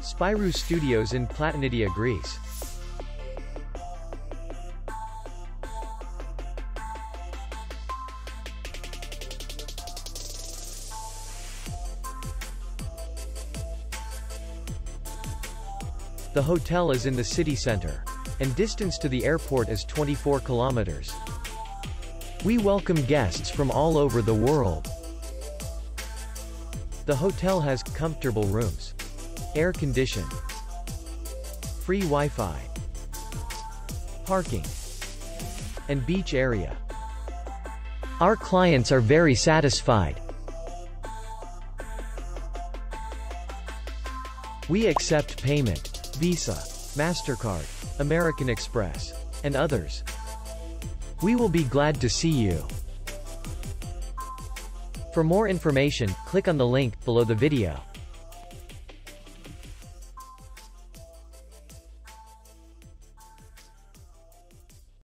Spyrou Studios in Platanidia, Greece. The hotel is in the city center. And distance to the airport is 24 kilometers. We welcome guests from all over the world. The hotel has comfortable rooms, air condition, free Wi-Fi, parking, and beach area. Our clients are very satisfied. We accept payment, Visa, MasterCard, American Express, and others. We will be glad to see you. For more information, click on the link below the video.